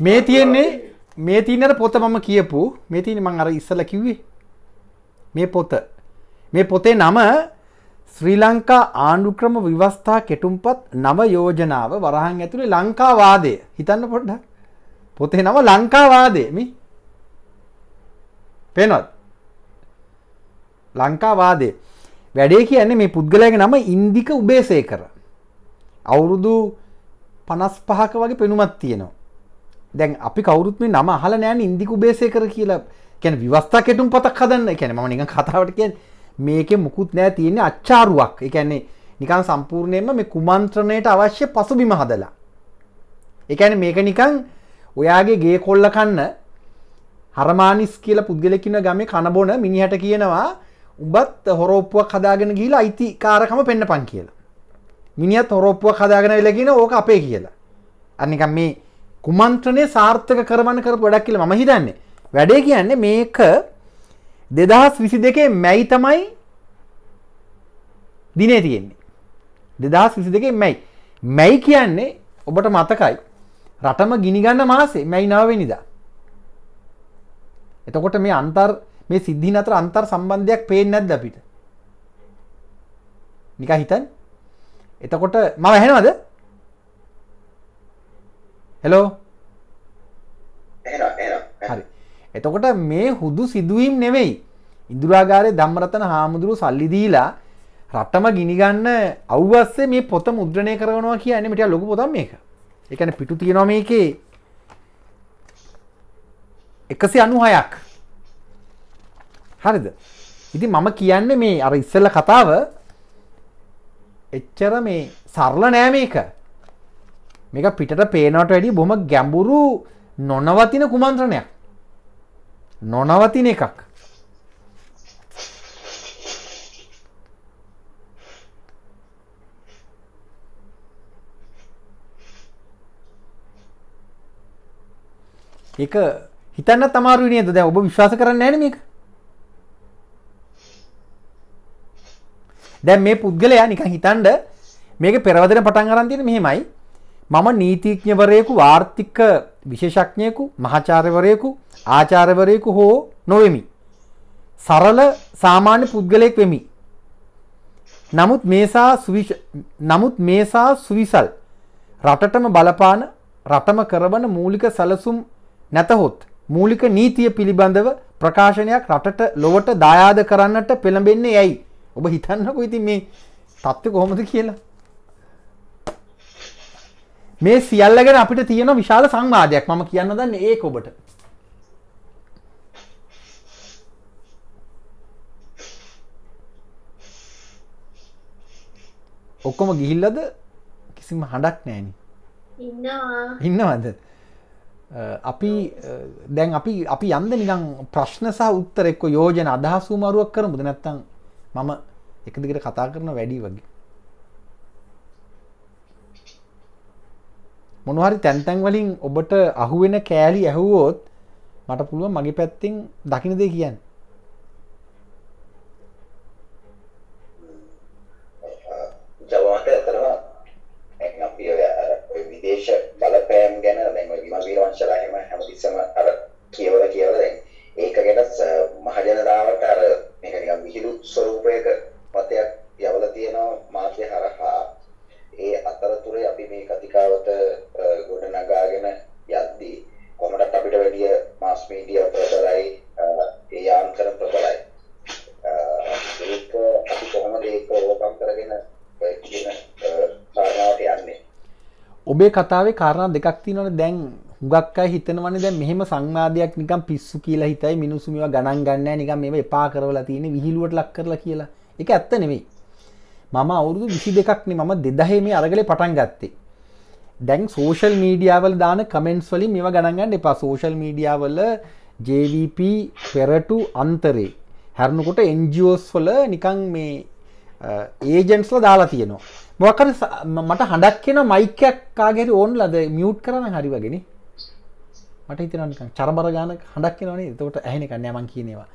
මේ තියෙන්නේ මේ තියනට පොත මම කියපු මේ තියන මං අර ඉස්සල කිව්වේ. මේ පොත. මේ පොතේ නම ශ්‍රී ලංකා ආණ්ඩුක්‍රම විවස්ථා කෙටුම්පත් නව යෝජනාව වරහන් ඇතුළේ ලංකාවාදය. හිතන්න පොඩ්ඩක්. පොතේ නම ලංකාවාදය මි? පේනොත් ලංකාවාදේ වැඩේ කියන්නේ මේ පුද්ගලයගේ නම ඉන්දික උබේසය කර අවුරුදු පනස් පහක වගේ පෙනුමත් තියෙනවා. දැන් අපි කවුරුත් මේ නම අහල නෑන ඉන්දික උබේසය කර කියලා. කැන විවස්ථා කෙටුම් පතක් හදන්න. කැන ම නික කතාවට කියෙන් මේක මුකුත් නෑ තියෙන්නේ අච්චාරුවක්. එකන්නේ නිකන් සම්පූර්ණයෙන්ම මේ කුමන්ත්‍රණයට අවශ්‍ය පසුබිම හදලා. එකන මේක නිකං ඔයාගේ ගේ කොල්ල කන්න හරමානිස් කියල පුද්ගලෙකින ගම කණබොන මිනිහට කියනවා උබත් හොරෝප්පුවක් හදාගෙන ගීලා අයිති කාරකම පෙන්න්න පන් කියලා. මිනිියත් හොරෝප්පුවක් හදාගෙන වෙලගෙන ඕක අපේ කියලා. අනිකම් මේ කුමන්ත්‍රණය සාර්ථක කරවන්න කර ගොඩක් කියල ම හිතන්නේ. වැඩේ කියන්නේ මේක දෙදහස් විසි දෙකේ මැයි තමයි දිනේ තියෙන්නේ. දෙදහස් විසි දෙකේ මැයි. මැයි කියන්නේ ඔබට මතකයි රටම ගිනිගන්න මාසේ මැයි නවවෙනිදා එතකොට මේ අන්තර් මේ සිද්ධි අතර අන්තර් සම්බන්ධයක් පේෙන් නැද්ද අපිට? නික හිතන් එතකොට ම හැනවද හෙලෝ හරි. එතකොට මේ හුදු සිදුවීම් නෙවෙයි. ඉන්දුරාගාරය දම්රතන හාමුදුරු සල්ලිදීලා රටම ගිනිගන්න අවස්සේ මේ පොත මුද්‍රණය කරනවා කියන්න මට ලොක පොතම් මේක. එකන පිටු තියෙනවා මේකේ. එකසි අනුහයක් හරිද? ඉති මම කියන්න මේ අර ඉස්සල්ල කතාව එච්චර මේ සරල නෑ මේක. මේක පිටට පේනට වැඩි බොම ගැඹුරු නොනවතින කුමන්ත්‍රණයක්. නොනවතින එකක්. එක හිතන්න තමාරු නේද? දැ ඔබ විශ්වාස කරන්න ෑන මේක. දැන් මේ පුද්ගලයා නිකන් හිතන්ඩ මේක පෙරවදන පටන් අරන්තින මෙහෙමයි මම නීතිඥවරයෙකු වාර්ථික විශේෂඥයකු මහාචාරවරයෙකු ආචාරවරයෙකු හෝ නොවෙමි. සරල සාමාන්‍ය පුද්ගලයෙක් වෙමි. නමුත් මේසා නමුත් මේසා සුවිසල් රටටම බලපාන රටම කරවන මූලික සැලසුම් නැතහොත් මූලික නීතිය පිළිබඳව ප්‍රකාශනයක් රටට ලොවට දායාද කරන්නට පෙළඹෙන්නේ ඇයි ඔබ හිතන්නකො ඉතින් මේ තත්ත්ව කොහොමද කියලා. මේ සියල්ලගෙන අපිට තියෙන විශාල සංවාදයක් මම කියන්න දන්න ඒ ඔබට. ඔක්කොම ගිහිල්ලද කිසිම හඬක් නෑන ඉන්නවද? අපි දැන් අපි අපි යන්ද නිකං ප්‍රශ්න සහ උත්තර එක්ක යෝජන අදහසු මරුවක් කරමුද? නැත්තං මම එකදිකට කතා කරන වැඩි වගේ. මොනහරි තැන්තැන් වලින් ඔබට අහුවෙන කෑලි ඇහුවෝත් මට පුළුව මගේ පැත්තිෙන් දකින දේ කියන්න. කතාවේ කාරණා දෙකක් තියෙනවනේ දැන් හුඟක් අය හිතනවනේ දැන් මෙහෙම සංවාදයක් නිකන් පිස්සු කියලා හිතයි මිනිස්සු මේවා ගණන් ගන්න නැහැ නිකන් මේව එපා කරවලා තියෙන්නේ විහිළුවට ලක් කරලා කියලා. ඒක ඇත්ත නෙමෙයි. මම අවුරුදු 22ක් නේ මම 2000 මේ අරගලේ පටන් ගත්තේ. දැන් සෝෂල් මීඩියාවල දාන කමෙන්ට්ස් වලින් මේවා ගණන් ගන්න එපා. සෝෂල් මීඩියාවල JVP පෙරටු අන්තරේ හැරනකොට NGOස් වල නිකන් මේ ඒජන්ස්ලා දාලා තියෙනවා. මොකක් හරි මට හඬක් කියන මයික් එකක් කාගේ හරි ඕන් ලද මියුට් කරන්න හරි වගේනේ. මට හිතෙනවා නිකන් චරබර ගාන හඬක් එනවනේ. එතකොට ඇහෙන එක නෑ මං කියන ඒවා.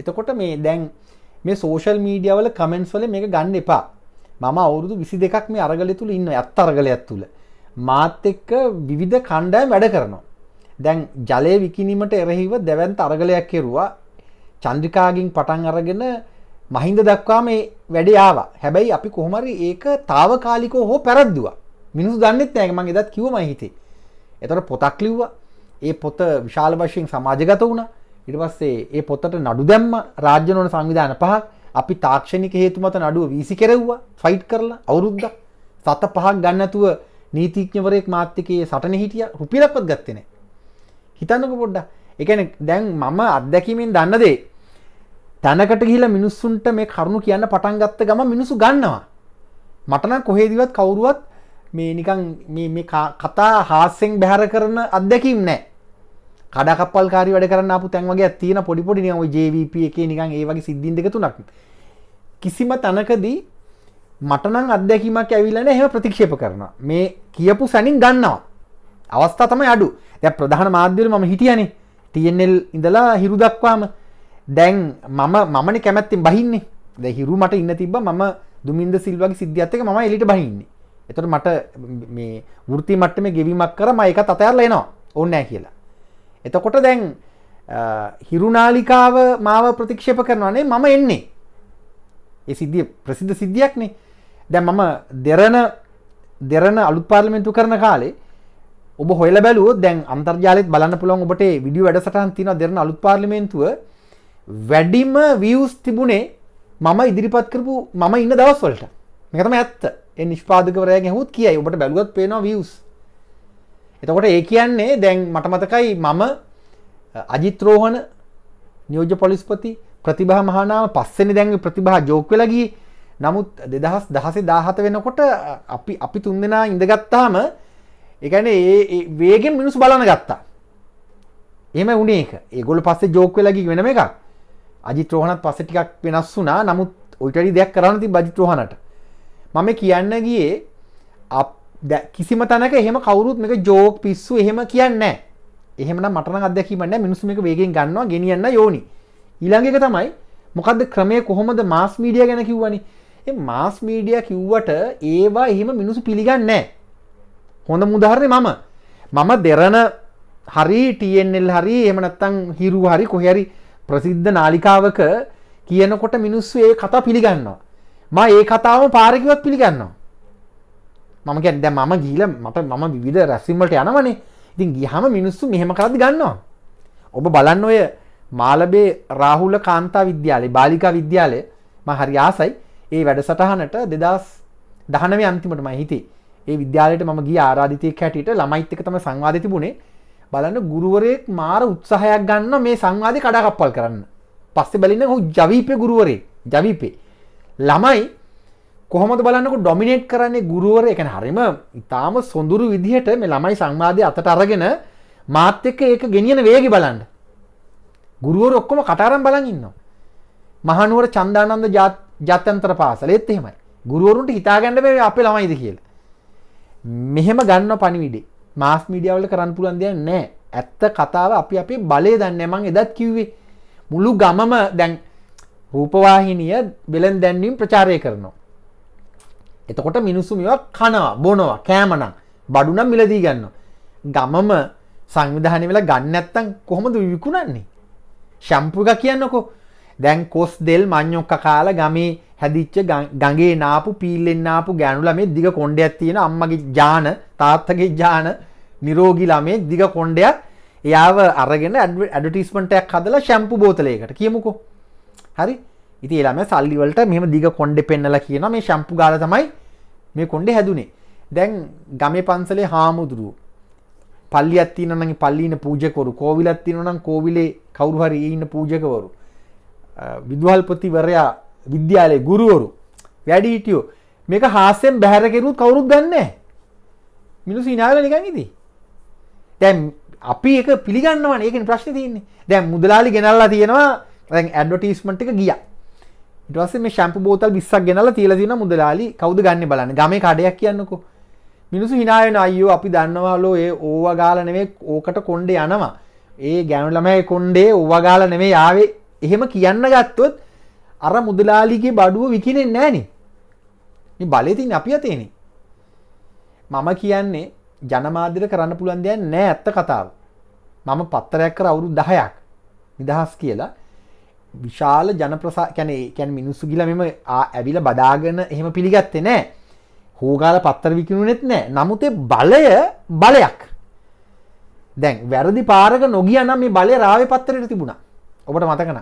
එතකොට මේ දැන් මේ සෝෂල් මීඩියවල කමෙන්ට්ස් වල මේක ගන්න එපා. මම අවුරුදු 22ක් මේ අරගලය තුල ඉන්නවා. අත් අරගලයක් තුල. මාත් එක්ක විවිධ කණ්ඩායම් වැඩ කරනවා. දැන් ජලය විකිනීමට එරෙහිව දැවන්ත අරගලයක් කෙරුවා චන්ද්‍රිකාගින් පටන් අරගෙන මහින්ද දක්වා මේ වැඩ ආව. හැබැයි අපි කොහොමරි ඒක තාවකාලිකෝ හෝ පැරද්දවා. මිනිස් දන්නෙත් නෑක මං එදත් කිවම හිතේ. එතට පොතක් ලිව්වා. ඒ පොත විශාල වශයෙන් සමාජගත වුණ. ඉට පස්සේ ඒ පොත්තට නඩු දැම්ම රාජ්‍යනෝන සංවිධාන පහක් අපි තාක්ෂණික හේතුමත නඩුව වීසි කෙරෙව්වා ෆයිට් කරලා අවුරුද්ද සත පහක් ගන්නතුව නීතිඥවරයෙක් මාත්‍යකයේ සටන හිටිය. රුපිලක්වත් ගත්තනේ හිතන්නක පොඩ්ඩ එකන දැන් මම අත්දැකීමෙන් දන්නදේ තැනකට ගිහිල මිනිස්සුන්ට මේ කරුණු කියන්න පටන් ගත්ත ගම මිනිසු ගන්නවා. මටන කොහේදිවත් කවුරුවත් මේ නිකං මේ කතා හාස්සෙන් බැහර කරන අත්දැකීම් නෑ කඩකපල් කාරි වැඩ කරන්න අප තැන්වගේ තියෙන පොඩිපොඩි නියම ජවප එක නිකන් ඒ වගේ සිද්ධින්දක තුනක්. කිසිම තනකදී මටනං අත්දැකීමක් ඇවිලන එහම ප්‍රතික්ෂේප කරන මේ කියපු සැනින් ගන්නවා. අවස්ථා තමයි අඩු. දැ ප්‍රධාන මාධ්‍යර ම හිටියනේ. TNL ඉඳලා හිරු දක්වාම. දැන් මම මමන කැමැත්තින් බහින්නේ. ද හිරු මට ඉන්න තිබ ම දුමින්ද සිල්වගේ සිද්ධියත්තක ම එලිට බහින්නේ. එතට මට මේ වෘති මට්ටම ගෙවීමක් කර ම එක අතයාරල එනවා. ඕන්නෑ කියලා. එතකොට දැන් හිරුනාලිකාව මාව ප්‍රතික්ෂප කරනවානේ මම එන්නේ. ඒ සිද්ධිය ප්‍රසිද්ධ සිද්ධියක්නේ. දැ මම දෙරන දෙරන අලුත් පාර්ලිමෙන්තු කරන කාලේ ඔබ හොල බැලුව දැන් අන්තර්ජාලත් බලන්න පුළන් ඔබට විඩිය වැඩසටන් තින දෙරන අලුත් පාර්ලිමෙන්තුව. වැඩිම වියස් තිබුණේ මම ඉදිරිපත් කරපු මම ඉන්න දවස් වලට මෙතම ඇත්ත. නිෂ්පාදකවරය හුත් කියයි. ඔබට බැලුවත් පේන වියස් එතකොට ඒ කියන්නේ දැන් මටමතකයි මම අජිත්‍රෝහණ නියෝජ පොලිස්පති ප්‍රතිභා මහනාව පස්සෙන දැන් ප්‍රතිභා ජෝක් වෙලගී නමුත් දෙදහස් දහසේ දාහත වෙනකොට අපි අපි තුන් දෙනා ඉඳගත්තාම එකන ඒ වේගෙන් මිනිස් බලන ගත්තා. එම උනේ එක ඒගොල පස්සේ ජෝක් වෙලගි වෙනම එකක්. අජිත්‍රෝහණත් පස්ස ටිකක් වෙනස් වුනා නමුත් ඔයිටඩි දෙයක් කරන්න ති බජිත්‍රෝහණට මම කියන්න ගියේ කිසිම තැනක එහෙම කවරුත් මේක ජෝක් පිස්සු එහෙම කියන්න එහෙම මටන අදැකීමන්න මිනිසුමක වේගෙන් ගන්නවා ගෙනියන්න යෝනි. ඊළඟක තමයි මොකද ක්‍රමය කොහොමද මාස් මීඩිය ගැන කිව්වනි? මාස් මීඩිය කිව්වට ඒවා එහෙම මිනිසු පිළිගන්නෑ හොඳ මුදාහරය මම. මම දෙරන හරි ටල් හරි එමනත්තං හිරු හරි කොහැරි ප්‍රසිද්ධ නාලිකාවක කියනකොට මිනිස්සු ඒ කතා පිළිගන්නවා. ම ඒ කතාව පාරකිවත් පිළිගන්නවා. මම ගැද මම ගීල මට මම විවිධ රැසිම්මට යනවනේ. ඉතින් ගිහම මිනිස්සු මෙහෙම කරදි ගන්නවා. ඔබ බලන්න ඔය මාලබේ රාහුල කාන්තා විද්‍යාලේ බාලිකා විද්‍යාලය ම හරි ආසයි. ඒ වැඩසටහනට දෙදස් දහනව අන්තිමට මහිතේ ඒ විද්‍යාලයට ම ගිය ආරාධිතයක් හැටියට ළමයිත්තක තම සංවාධ තිබුණේ. බලන්න ගුරුවරයෙක් මාර උත්සාහයක් ගන්න මේ සංවාධය කඩාකප්පල් කරන්න. පස්සේ බලින්න හු ජවීපය ගුරුවරේ. ජවීපේ. ළමයි කොහොමද බලන්නක ඩොමිනේට් කරන්නේ ගුරුවර එක හරිම ඉතාම සොඳුරු විදිහට මේ ළමයි සංවාධය අතට අරගෙන මාත් එක්ක ඒක ගෙනියන වේගි බලන්න. ගුරුවර ඔක්කොම කටාරම් බලන් ඉන්නවා. මහනුවර චන්දානන්ද ජාත්‍යන්තර පාසල එත් එහෙමයි. ගුරුවරුන්ට හිතාගන්න බේ අපේ ළමයිද කියලා. මෙහෙම ගන්න පනිවිඩේ මාස් මීඩියාවල කරන්න පුළන් දෙයක් නෑ ඇත්ත කතාව අපි අපේ බලය දන්න මං එදත් කිව්වේ මුළු ගමම දැන් රූපවාහිනිය බෙලන් දැන්වීම් ප්‍රචාරය කරනවා. එතකොට මිනිස්සු මෙවා කනවා බොනවා කෑමනම් බඩුනම් මිලදී ගන්න ගමම සංවිධානය වෙලා ගන්න ඇත්තන් කොහොමද විකුණන්නේ? ශම්පුක කියන්නකො. දැන් කොස් දෙල් මං්ඥොක්ක කාල ගමේ හැදිච්ච ගගේ නාපු පීල්ලෙන්න්නාපු ගෑනුල මේ දිග කොන්්ඩයක් තියෙන අම්මගේ ජාන තාත්තගේ ජාන නිරෝගි ළමේ දිග කොන්්ඩයක් එයාව අරගෙන ඇඩටිස්මටයක් හදලා ශැම්පු බෝතලයකට කියමුකෝ. හරි? ඉති ළම සල්ලිවලට මෙම දිග කොන්්ඩ පෙන්නල කියන මේ ශම්පු ගාල තමයි මේ කොන්්ඩේ හැදුනේ. දැන් ගමේ පන්සලේ හාමුදුරුව පල්ලි අත්තිනනගේ පල්ලින පූජකවරු කෝවිලත්තිනනම් කෝවිලේ කවරුහරි ඉන්න පූජකවරු විදුහල්පතිවරයා විද්‍යාලය ගුරුවරු වැඩි හිටියෝ මේක හාසෙන් බැහැරකෙරුත් කවුරුත් ගන්න මිනිස් ඉනාල නිකන් ඉති දැම් අපි එක පිළිගන්නවන. ඒක ප්‍රශ්න තියන්නේ. දැම් මුදලාලි ගෙනල්ලා තියෙනවා ඇඩ්ඩොටිස්මට එක ගිය. ටස මේ ශම්ප බෝතල් විස්සක් ගෙනල තියල තින මුදලාලි. කවද ගන්න බලන්න. ගම කඩයක් කියන්නකෝ. මිනිසු හිනායන අයෝ අපි දන්නවාලෝ ඒ ඕව ගාල නෙවේ ඕකට කොන්්ඩ යනවා. ඒ ගැනු ළමයි කොන්්ඩේ ඕවගාල නෙවේ යාවේ එහෙම කියන්න ගත්තොත් අර මුදලාලිගේ බඩුව විකිනෙන් නෑනේ බලතින් අපි අතේනේ. මම කියන්නේ ජනමාධ්‍යර කරන්න පුළන් දෙයක් නෑ ඇත්ත කතාව. මම පත්තරයක් කර අවුරු දහයක් නිදහස් කියලා විශාල ජනප්‍රසා කැන කැන් මිනිස්සු ගිල මෙම ඇවිල බදාගන්න එහෙම පිළිගත්තේ නෑ. හෝගාල පත්තර විකිනුනෙත් නෑ. නමුතේ බලය බලයක්. දැන් වැරදි පාරක නොගිය නම් මේ බලය රාව පත්තරයට තිබුණා. ඔබට මතකන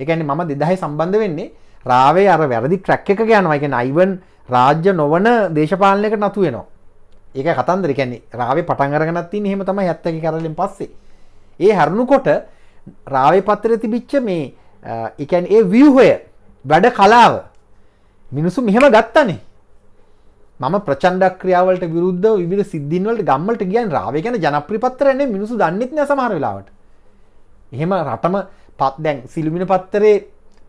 එකන මම දෙදහයි සම්බන්ධ වෙන්නේ රාවේ අර වැරදි ට්‍රැක් එක යනවා. එක නයිවන් රාජ්‍ය නොවන දේශපාලනයක නතු වෙනවා. ඒක කතන්දර කැන්නේ රාවේ පටන්ගරගනත්ති හෙම තම ඇත්තක කරලින් පස්සේ. ඒ හරණු කොට රාවේ පත්තර තිබිච්ච මේ එකන් ඒ වියහොය වැඩ කලාව මිනිසු මෙහෙම ගත්තනේ. මම ප්‍රචන්ඩ ක්‍රියාවලට විරුද්ධ විධ සිද්ධින්වලට ගම්මට කියන් රාව ගැන ජනප්‍රිපත්තරන්නේ මිනිසු දන්නෙත්න සමහර වෙලාවට. එහෙම රටම පත් දැන් සිල්මින පත්තරේ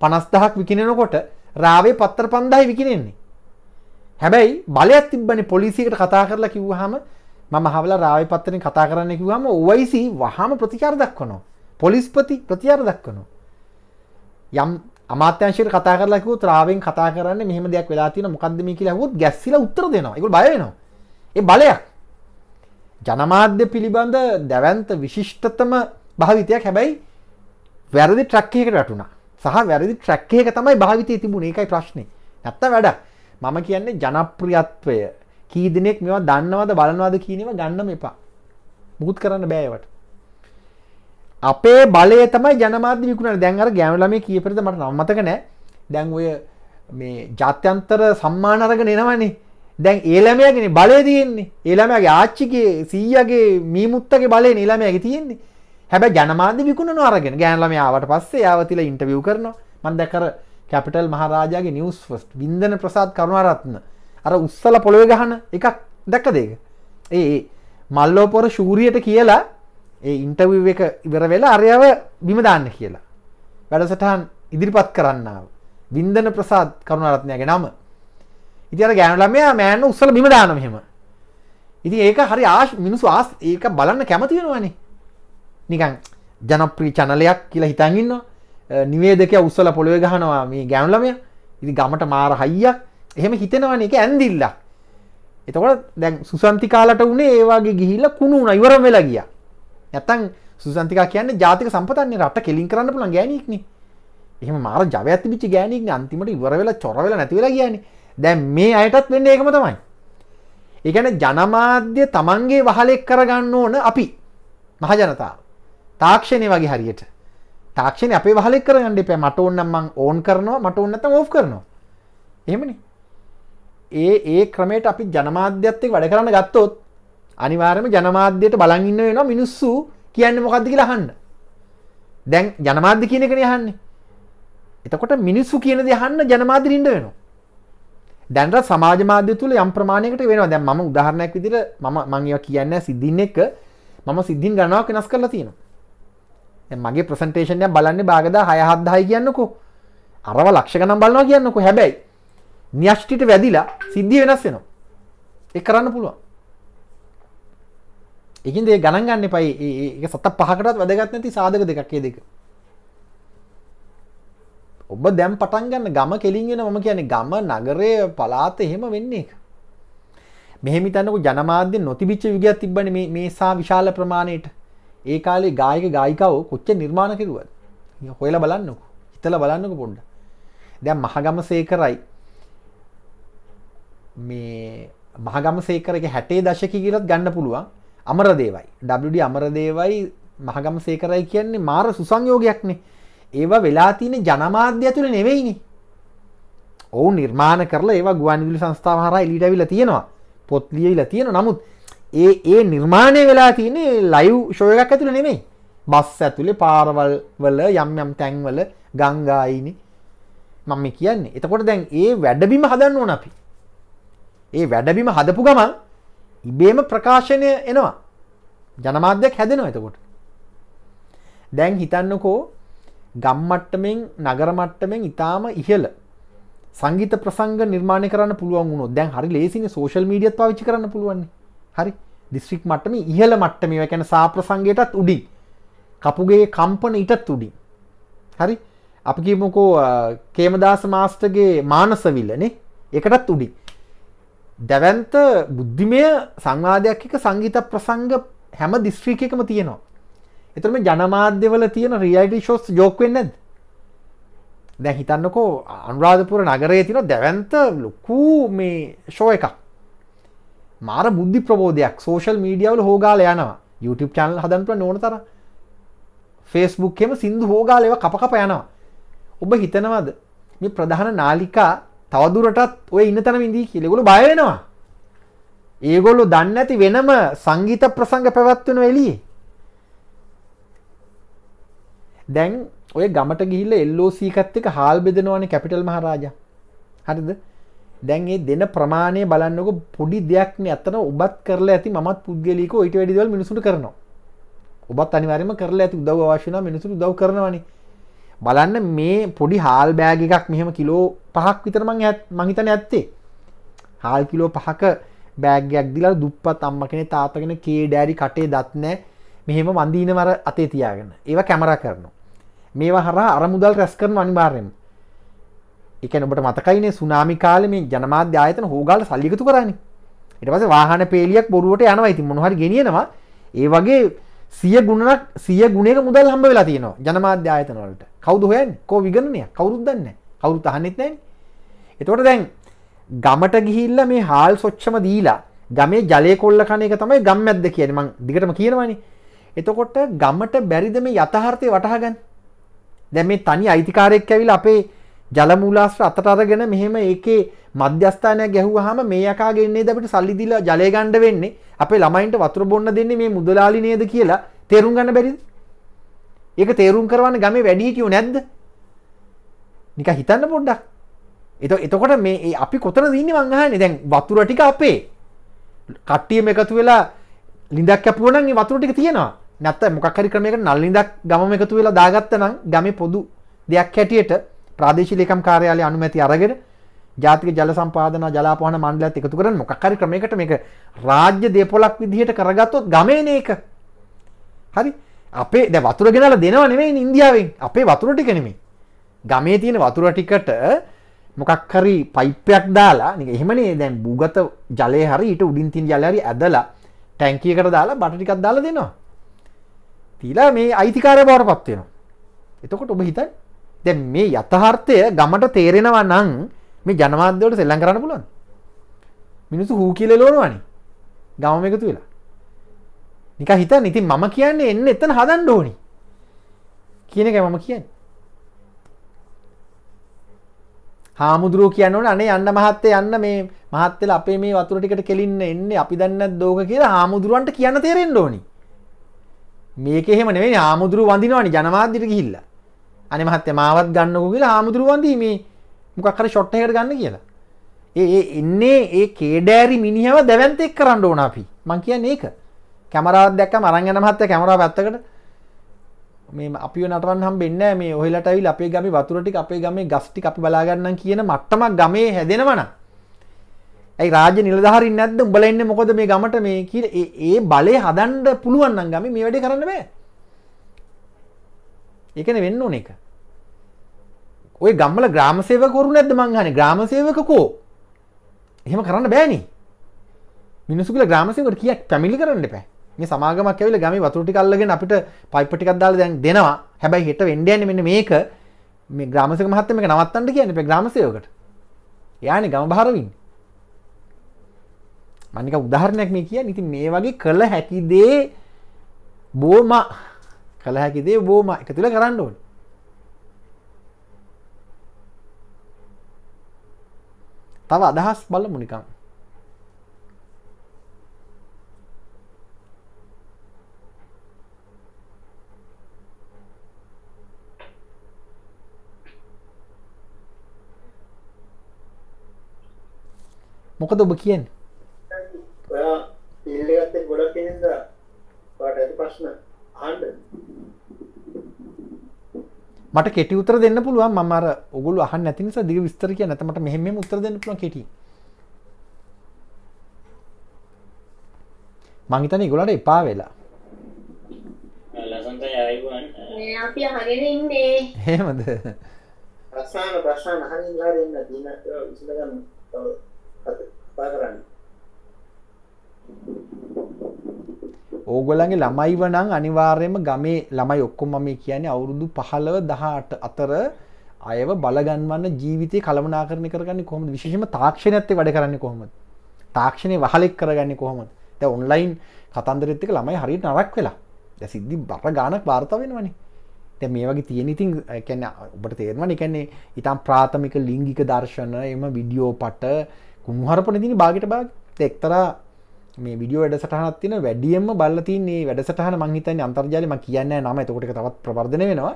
පනස්දහක් විකිනෙනකොට රාවේ පත්තර පන්දායි විකිනෙන්නේ. හැබැයි බලයක් තිබ්බනි පොලිසිකට කතා කරලා කිව්හම ම හවල රාව පත්තරින් කතා කරන්න කිවහම ඔවයිසි වහම ප්‍රතිචාර දක්වනවා. පොලිස්පති ප්‍රතිචාර දක්වනවා. යම් අමාත්‍යංශයට කතා කරලකු ත්‍රාවෙන් කතා කරන්න මෙහම දෙයක් වෙලා තින මොකක්දම කියලා හොත් ගැස්සිල උත්තර දෙනවා. එක බයනවා ඒ බලයක්. ජනමාධ්‍ය පිළිබඳ දැවන්ත විශිෂ්ටතම භාවිතයක් හැබැයි වැරදි ට්‍රක්කයකට රටුනා සහ වැරදි ට්‍රැක්කයක තමයි භාවිතය තිබුණ. ඒකයි ප්‍රශ්නය නැත්ත වැඩ මම කියන්නේ ජනප්‍රියත්වය. කී දෙනෙක් මෙවා දන්නවද බලනවාද කියනව ගන්නම එපා. මුකුත් කරන්න බෑවට අපේ බලය තමයි ජනමාධ්‍ය විකුණ දැන්ර ගෑමලම කියපරද මට නම්මතක නෑ. දැන් ඔය මේ ජාත්‍යන්තර සම්මානරග නෙනවනේ දැන් ඒළමයගෙන බලය තියෙන්නේ. ඒළමගේ ආච්චිගේ සීයගේ මීමුත්තගේ බලය නිළමයගේ තියෙන්නේ. හැබ ජනමාධ්‍ය විකුණ අරගෙන. ගෑන්ලමයාවට පස්සේ යාවතිල ඉන්ටවිය් කරනවා. මන්දකර කැපිටල් මහරාජාගේ නිවස් ෆස්ට විින්දන ප්‍රසාද් කරුණාරත්න. අර උත්සල පොළොව ගහන එකක් දැක්ක දෙක ඒ මල්ලෝපොර ශූරියට කියලා ඒ ඉන්ටව් එක ඉවර වෙලා අරයාව බිමදාන්න කියලා. වැඩසටහන් ඉදිරිපත් කරන්නාව විින්දන ප්‍රසාද් කරුණාරත්නයගේ නම. ඉතිර ගෑනලමයා මෑන්න උත්සල බිමදාන මෙහෙම. ඉති ඒක හරි ආශ මිනිසු ආස් ඒක බලන්න කැමතියෙනවානේ නිකන් ජනප්‍රී චනලයක් කියලා හිතන්ගන්න නිවේදක උත්සල පොළොව ගහනවා මේ ගෑනුලමය ඉති ගමට මාර හයියක්. එහෙම හිතෙනවන එක ඇන්දිල්ල එතකොට දැන් සුසන්ති කාලට වනේ ඒවාගේ ගිහිල්ල කුණුන ඉවර වෙලා ගිය. ඇතන් සුසන්තිකා කියන්න ජාතික සම්පතන්නේ රට කෙලින් කරන්න පුළන් ගෑනෙක්න එහම මාර ජව ඇති පිචි ගෑනෙක් අන්තිමට ඉවර වෙලා චොරවෙල නැතිවෙලා කියන දැන් මේ අයටත් වෙන්න ඒකම තමයි. ඒකන ජනමාධ්‍ය තමන්ගේ වහලෙක් කරගන්න ඕන අපි මහජනතාව. තාක්ෂණය වගේ හරියට. තාක්ෂණ අපේ වහලෙක් කරගන්න එපෑ. මට ඔන්නම්මං ඕන් කරනවා මට ඔන්නත ඕ් කරනවා. එහෙමනි. ඒ ඒ ක්‍රමයට අපි ජනමාධ්‍යත්තෙක් වැඩ කරන්න ගත්තොත් අනිවාර්යම ජනමාධ්‍යයට බලංඉන්න වෙනවා මිනිස්සු කියන්න මොකක්ද කියලා අහන්න. දැන් ජනමාධ්‍ය කියන එකන යහන්නේ එතකොට මිනිස්සු කියන දහන්න ජනමාධරින්ට වෙනවා. දැන්ට සමාජ මාධ්‍ය තුළ යම් ප්‍රමාණයකට වෙනවා. දැන් ම උදාහරණයක් විදිර ම මංව කියන්න සිද්ධින්න එක මම සිද්ධින් ගනාව කෙනස් කරලා තියෙනවා. මගේ ප්‍රසන්ටේෂනය බලන්න භාගද හයහත්දායි කියන්නකෝ. අරව ලක්ෂ ගනම් බලනවා කියන්නකු. හැබැයි නිියෂ්ටිට වැදිලා සිද්ධිය වෙනස් වෙනවා. එ කරන්න පුළුවන්. එකින් දේ ගණන් ගන්න පයි ඒ සත පහකටත් වැදගත් නැති සාධක දෙකක්ේ දෙක. ඔබ දැම් පටන් ගන්න ගම කෙලින්ගෙන මම කියන ගම නගරය පලාත එහෙම වෙන්නේ එක මෙහෙමිතන්නක ජනමාධ්‍ය නොතිබිච්ච විගත් තිබන මේසා විශාල ප්‍රමාණයට. ඒ කාලේ ගායක ගායිකාව කොච්ච නිර්මාණ කිරුවත් හොයල බලන්නකු. හිතල බලන්නක පොඩ්ඩ දැම් මහගම සේකරයි මේ මහගම සේකරක හැටේ දශක කියලත් ගන්න පුළුවන්. අමර දේවයි WD අමර දේවයි මහගම සේකරයි කියන්නේ මාර සුසංයෝගයක්නේ. ඒවා වෙලා තියෙන ජනමාධ්‍ය තුළ නෙවෙයිනි. ඔවු නිර්මාණ කරලා ඒවා ගුවන්විලි සංස්ථාව හර එලිටවිල තියෙනවා. පොත්ලියල තියෙන නමුත් ඒ ඒ නිර්මාණය වෙලා තියන්නේ ලයිව් ෂෝයකක් ඇතුළ නෙමෙයි. බස් ඇතුළේ පාරවල් වල යම් යම් තැන්වල ගංගායිනි මම කියන්නේ. එතකොට දැන් ඒ වැඩබිම හදන්න ඕන අපි. ඒ වැඩබිම හදපු ගමන් ඉබේම ප්‍රකාශනය එනවා. ජනමාධ්‍යයක් හැදෙනවා එතකොට. දැන් හිතන්නකෝ ගම්මට්ටමෙන් නගරමට්ටමෙන් ඉතාම ඉහල සංගීත ප්‍රසංග නිර්මාණය කරන්න පුළුවන් වුණු දැන් හරි ලේසින සෝශල් මීඩියත් පාවිච්චි කරන්න පුළුවන් හරි? දිස්ත්‍රික් මට්ටම ඉහල මට්ටම කැන සාප්‍රසංගයටත් උඩි කපුගේ කම්පන ඉටත් උඩි හරි? අපි කියමුකෝ කේමදාස මාස්ටගේ මානසවිල්ලනේ එකටත් උඩි දැවන්ත බුද්ධිමය සංවාධයක් එක සංගීත ප්‍රසංග හැම දිස්ත්‍රීක එකම තියෙනවා. එතරම ජනමාධ්‍යවල තියෙන රියයිටි ශෝස් ජෝක්වෙන්න ඇද දැ හිතන්නකෝ අනුරාධපුර නගරය තින දැවන්ත ලොකූ මේ ෂෝ එකක්. මාර බුද්ධි ප්‍රබෝධයක් සෝෂල් මීඩියවල හෝගාල යනවා. YouTube චනල් හදන්ට නොන තර ෆෙස්බුක්හෙම සිින්දු හෝගාලව කප කප යනවා. ඔබ හිතනවද? මේ ප්‍රධාන නාලිකා තවදුරටත් ඔය ඉන්න තන විදී කියලෙගොල බයවෙනවා ඒගොල්ලු දන්න ඇති වෙනම සංගීත ප්‍රසංග පැවත්වන එලියේ දැන් ඔය ගමට ගිහිල්ල එල්ලෝසීකත් එක හාල් බෙදනවාන කැපිටල් මහරාජ. හරිද? දැන් ඒ දෙන ප්‍රමාණය බලන්නක පොඩි දෙයක්න ඇතන ඔබත් කරලා ඇති මත් පුද්ගලික ඔයිට වැඩිදවල් මිනිසුට කරනවා. ඔබත් අනිවාරම කරලා ඇති උදව වාශන මිනිසුට දව කරනවනි. බලන්න මේ පොඩි හාල් බෑග එකක් මෙහෙම කිලෝ පහක් විතරමං ඇත් මහිතන ඇත්තේ. හාල් කිලෝ පහක බෑගයක් දිලා දුප්පත් අම්ම කෙන තාතගෙන කේ ඩෑරි කටේ දත්නෑ මෙහෙම වන්දීනවර අතේ තියාගෙන. ඒව කැමර කරනවා. මේවා හර අරමුදල් රැස් කරන අනිවාර්යෙන් එකන ඔබට මතකයිනේ සුනාමි කාල මේ ජනමාධ්‍ය ආයතන හෝගාල සල්ලිකතු කරන්නේ. එට පස වාහන පේලියක් බොරුවට යනවා. ඉතින් මොහරි ගෙනියනවා. ඒ වගේ සිය ගුණක් සිය ගුණක මුදල් හම්බ වෙලා තියෙනවා ජනමාධ්‍ය ආයතනවලට කවුද හොයන් කෝ විගණනය කවුරුද්දන්න කවුරු අහන්නෙත් නැන් එතකොට දැන් ගමට ගිහිල්ල මේ හාල් සොච්චම දීලා ගමේ ජලය කොල්ල කන එක තමයි ගම් ඇද්ද කියන මං දිගටම කියනවනි. එතකොට ගමට බැරිද මේ යථහර්ථය වටහගන්න දැ මේ තනි අයිතිකාරෙක් ඇවිල් අපේ ජලමූලාස්ත්‍ර අතට අරගෙන මෙහෙම ඒකේ මධ්‍යස්ථානය ගැහුව හම මේ අකාගෙන්නේ දැට සල්ලිදිල ජලයගණ්ඩ වෙන්නේ. අපේ ළමයින්ට වතුර බොන්න දෙන්නේ මේ මුදලාලි නේද කියලා තේරුම් ගන්න බැරිද? ඒක තේරුම් කරවන්න ගම වැඩිහිටියෝ නැද්ද? නික හිතන්න පොඩ්ඩක්. එත එතකොට මේ අපි කොතන දන්න වංහන දැන් වතුර ටික අපේ. කට්ටියම එකතු වෙලා ලිඳක් කැපුවනගේ වතුර ටික තියෙනවා. නැත්ත මොකක්හරි ක්‍රමයක නල්ලිදක් ගම එකතු වෙලා දාගත්ත නම් ගම පොදු දෙයක් හැටියට ප්‍රාදේශිලකම් කාරයාලය අනුමැති අරගෙන ජාතික ජල සම්පාදන ජලාපහන මණ්ඩලත් එකතු කරන මොකක්හරි ක්‍රමයකට මේක රාජ්‍ය දේපොලක් විදිහට කරගත්තොත් ගමේන එක හරි? අපේ ද වතුර ගෙනල දෙනව නෙවෙයි ඉන්දියාවෙන්. අපේ වතුර ටික නෙමේ ගමේ තියෙන වතුර ටිකට මොකක් හරි පයිප්පයක් දාලා නික එහෙමනේ දැන් භූගත ජලය හරි ඊට උඩින් තින් ජලහරි ඇදලා ටැංකියකට දාලා බට ටිකක් දාලා දෙනවා. තිලා මේ අයිතිකාරය බවට පත්වෙනවා එතකොට ඔබ හිතන් දැ මේ යථහර්ථය ගමට තේරෙනවා නං මේ ජනමාධ්‍යවට සෙල්ලං කරන්න පුලන් මිනිසු හූ කියල ලෝනවානි ගම එකතු වෙලා. නික හිත නිති මම කියන්නේ එන්න එතන හදන් ඩෝනි කියන එක මම කියන්න. හාමුදුරුව කියන්නට අනේ යන්න මහත්තේ යන්න මේ මහත්තල අපේ මේ වතුරටිකට කෙලින්න එන්න. අපි දන්න දෝක කියලා හාමුදුරුවන්ට කියන්න තේරෙන් ඩෝනි මේක එහෙම නෙවෙයි ආමුදුරු වඳිනවනි ජනමාධ්‍යට ගිහිල්ල. අනි මහත්‍ය මාවත් ගන්නකු කියලා ආමුදුරු වන්දී මේ මොකක්කර ෂොට්ටහයට ගන්න කියලා. ඒ එන්නේ ඒ කේඩෑරි මිනිහව දැවන්තෙක් කරන්න ඕන අපි. මං කියන්න ඒක. කැමරාවත් දැක්ක මරංගන මහත්ත කැමරා පැත්තකට. මේ අපි නටවන් හම් බෙන්න මේ ඔහලටවිල් අපේ ගම වතුරටි අපේ ගම ගස්ටි අපි බලාගන්න කියන මට්ටමක් ගමේ හැදෙනවන ඇයි රාජ නිලධහරි නැද්ද? උඹල එන්න මොකොද මේ ගමට මේ කිය ඒ බලය හදන්ඩ පුළුවන්න්න ගම මේ වැඩි කරන්න බෑ. ඒකන වෙන්න ඕන එක. ඔය ගම්මල ග්‍රාමසේවකරු නැද්ද මංහන ග්‍රාමසේවකකෝ. එහෙම කරන්න බෑනි. මිනිසුකල ග්‍රාමසයකට කියක් පැමිලි කරන්න පැ මේ සමාගමක් ඇවිල ගම වතුරටි කල්ලගෙන අපිට පයිපටිකක් දාල දැන් දෙනවා. හැබැයි හෙට වෙන්ඩයන මෙන්න මේක. මේ ග්‍රාමසක මහත්තම එක නවත්තන්ට කියන ප ග්‍රාමසයෝකට යාන ගම භාරවින් මනික උදාහරණයක් මේ කිය ඉතින් මේ වගේ කළ හැකිදේ බෝම කළ හැකිදේ බෝම එක තුළ කරන්න ඕන. තව අදහස් බල මුනිකම් මොකද ඔබ කියන්නේ? ඔයා පිල්ලගත්තේ ගොඩක් හිද වාට ඇති ප්‍රශ්න ආන්ඩ මට කෙටි උතර දෙන්න පුළුවන්. මර ඔගුල අහ නැති නිසා දිග විස්තර කිය නැතමට මෙහෙම උත්තර දෙන්න පුළුවන් කෙටි මංහිතන ගොලට එපා වෙලා. ලසන්ත යයිවන් අපි අහගෙන ඉන්නේ. හෙමද ප්‍රශ්ාන ප්‍රශ්ාන හරින් ගාරන්න දීන විසඳගන්න පා කරන්න ඕගොලන්ගේ ළමයිව නම් අනිවාර්යයෙන්ම ගමේ ළමයි ඔක්කොම මම කියන්නේ අවුරුදු 15 18 අතර අයව බලගන්වන්න ජීවිතේ කළමනාකරණය කරගන්නේ කොහොමද? විශේෂයෙන්ම තාක්ෂණයත් එක්ක වැඩ කරන්නේ කොහොමද? තාක්ෂණය වහලෙක් කරගන්නේ කොහොමද? දැන් ඔන්ලයින් කතන්දරෙත් එක්ක ළමයි හරියට නරක් වෙලා. දැන් සිද්ධි බර ගානක් වාර්තා වෙනවනේ. දැන් මේ වගේ තියෙන ඉතින් ඒ කියන්නේ ඔබට තේරෙනවනේ ඒ කියන්නේ ඊටම් ප්‍රාථමික ලිංගික දර්ශන එම විඩියෝ පට කුණුහරුපනේ තියෙන භාගයට භාග එක්තරා මේ විඩියෝ වැඩසටහනක් තියෙන වැඩියෙන්ම බලලා තින්නේ වැඩසටහන මං හිතන්නේ අන්තර්ජාලේ මං කියන්නේ නැහැ නම. එතකොට ඒක තවත් ප්‍රවර්ධනය වෙනවා.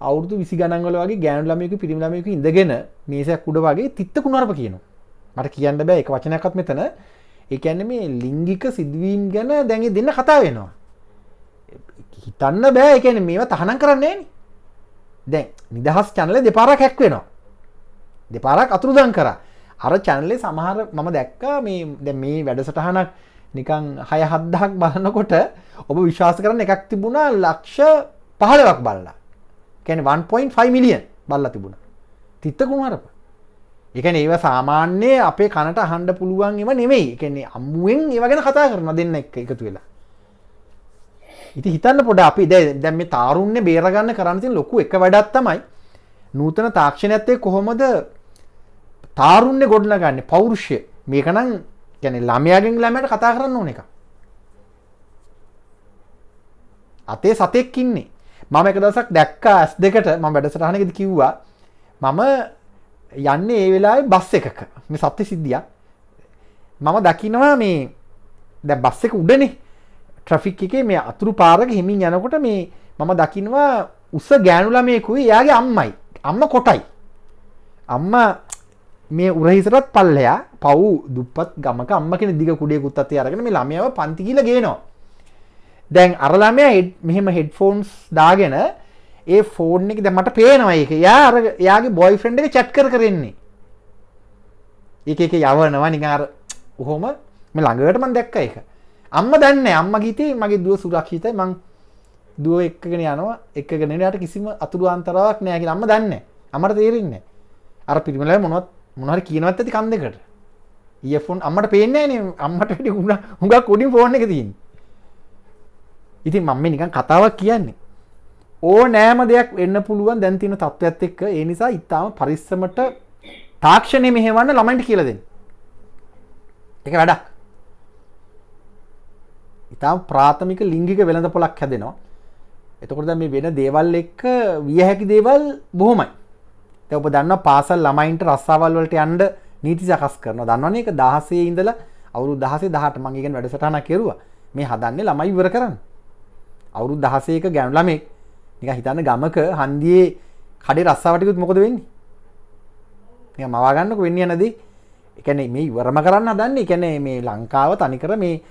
අවුරුදු 20 ගණන් වල වගේ ගෑනු ළමයෙකු පිරිමි ළමයෙකු ඉඳගෙන මේසයක් උඩ වගේ තිත්ත කුණුහරුප කියනවා. මට කියන්න බෑ එක වචනයක්වත් මෙතන. ඒ කියන්නේ මේ ලිංගික සිදුවීම් ගැන දැන් ඒ දෙන්න කතා වෙනවා. හිතන්න බෑ. ඒ කියන්නේ මේවා තහනම් කරන්නේ නෑනේ දැන් නිදහස් channel දෙපාරක් හැක් වෙනවා. දෙපාරක් අතුරුදන් කරා. අර channel සමහර මම දැක්කා මේ දැන් මේ වැඩසටහනක් නිකන් 6 7000ක් බලනකොට ඔබ විශ්වාස කරන්න එකක් තිබුණා ලක්ෂ 15ක් බලලා. කියන්නේ 1.5 මිලියන් බලලා තිබුණා. තිත්ත කුමාරප. ඒ කියන්නේ ඒව සාමාන්‍ය අපේ කනට අහන්න පුළුවන් ඒවා නෙමෙයි. ඒ කියන්නේ අම්මුවෙන් ඒව ගැන කතා කරනවා දෙන්න එක්ක එකතු වෙලා. ඉතින් හිතන්න පොඩ අපි දැන් දැන් මේ තාරුණ්‍ය බේරගන්න කරන්න තියෙන ලොකු එක වැඩක් තමයි නූතන තාක්ෂණයත් එක්ක කොහොමද තාරුණ්‍ය ගොඩනගන්න පෞරුෂය. මේක නම් ගැන ළමයාගෙන් ළමයට කතා කරන්න ඕන එක අතේ සතෙක් ඉන්නේ. මම එක දසක් දැක්ක ඇස් දෙකට ම වැඩසටහනකද කිව්වා. මම යන්න ඒ වෙලා බස් එකක. මේ සත්‍ය සිද්ධියක්. මම දකිනවා මේ දැ බස් එක උඩනේ. ට්‍රෆික් එකේ මේ අතුරු පාරක හිමින් යනකොට මේ මම දකිනවා උස ගෑනුලමයකුයි යාගේ අම්මයි. අම්ම කොටයි. අම්ම මේ උරහිසරත් පල්ලයා පව් දුපත් ගමක අම්ම කෙන දිග කුඩියකුත් අතේ අරගෙන මේ ළමයාව පන්ති කියලා ගේනවා. දැන් අර ළමයා මෙහෙම හෙඩ්ෆෝන්ස් දාගෙන ඒ ෆෝන් එක දැන් මට පේනවා ඒක. යා අර එයාගේ බොයිෆ්‍රෙන්ඩ් එක chat කර කර ඉන්නේ ඒක එක යවනවා නිකන් අර කොහොම මේ ළඟට මම දැක්ක ඒක. අම්ම දන්නේ අම්මා ගිතේ මගේ දුව සුරක්ෂිතයි. මං දුව එක්කගෙන යනවා. එක්කගෙන එනට කිසිම අතුරු අන්තරාවක් නෑ කියලා අම්ම දන්නේ අමට තේරෙන්නේ අර පිරිමලයි මොනවත් මොනහරි කියනවත් ඇති කන් දෙකට. ඊයෆෝන් අම්මට පේන්නේ නෑනේ අම්මට වැඩි උණ හුඟක් උඩින් ෆෝන් එක තියෙන්නේ. ඉතින් මම මේ නිකන් කතාවක් කියන්නේ. ඕ නෑම දෙයක් වෙන්න පුළුවන් දැන් තියෙන තත්ත්වයක් එක්ක. ඒ නිසා ඉතාලම පරිස්සමට තාක්ෂණය මෙහෙවන්න ළමයින්ට කියලා දෙන්න. ඒක වැඩක්. ඉතාම ප්‍රාථමික ලිංගික වෙළඳ පොලක් හැදෙනවා. එතකොට දැන් මේ වෙන දේවල් එක්ක විය හැකි දේවල් බොහොමයි. දැන් ඔබ දන්නවා පාසල් ළමයින්ට රස්සාවල් වලට යන්න නීති සකස් කරනවා. දන්නවනේ ඒක 16 ඉඳලා අවුරුදු 16 18 මම ඉගෙන වැඩසටහනක් කෙරුවා. මේ හදන්නේ ළමයි ඉවර කරන්න. අවුරුදු 16ක ගෑනු ළමෙක්. නිකන් හිතන්න ගමක හන්දියේ කඩේ රස්සාවටිකුත් මොකද වෙන්නේ? නිකන් මවා ගන්නකො වෙන්නේ නැදී ඒ කියන්නේ මේ ඉවරම කරන්න හදන්නේ. ඒ කියන්නේ මේ ලංකාව තනිකර මේ